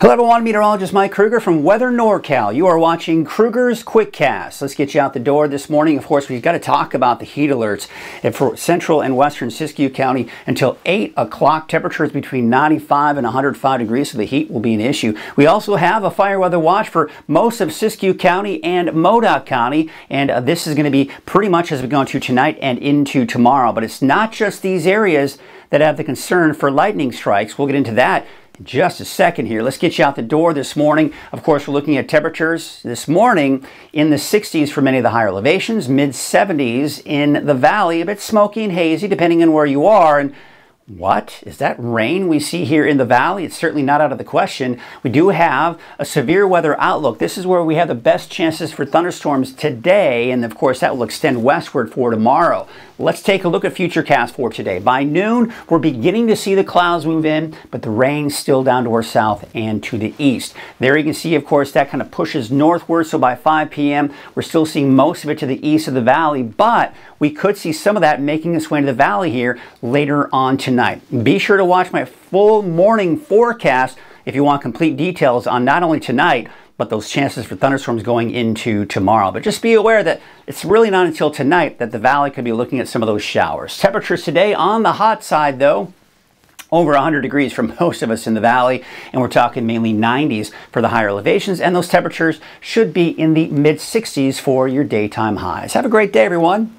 Hello everyone, meteorologist Mike Krueger from Weather NorCal. You are watching Krueger's Quickcast. Let's get you out the door this morning. Of course, we've got to talk about the heat alerts for central and western Siskiyou County until 8 o'clock. Temperatures between 95 and 105 degrees, so the heat will be an issue. We also have a fire weather watch for most of Siskiyou County and Modoc County, and uh, this is going to be pretty much as we go into tonight and into tomorrow. But it's not just these areas that have the concern for lightning strikes. We'll get into that just a second here. Let's get you out the door this morning. Of course, we're looking at temperatures this morning in the 60s for many of the higher elevations, mid 70s in the valley, a bit smoky and hazy depending on where you are. And what? Is that rain we see here in the valley? It's certainly not out of the question. We do have a severe weather outlook. This is where we have the best chances for thunderstorms today, and of course that will extend westward for tomorrow. Let's take a look at Futurecast for today. By noon, we're beginning to see the clouds move in, but the rain still down to our south and to the east. There you can see, of course, that kind of pushes northward, so by 5 p.m., we're still seeing most of it to the east of the valley, but we could see some of that making its way into the valley here later on tonight. Be sure to watch my full morning forecast if you want complete details on not only tonight, but those chances for thunderstorms going into tomorrow. But just be aware that it's really not until tonight that the valley could be looking at some of those showers. Temperatures today on the hot side though, over 100 degrees for most of us in the valley, and we're talking mainly 90s for the higher elevations, and those temperatures should be in the mid 60s for your daytime highs. Have a great day, everyone.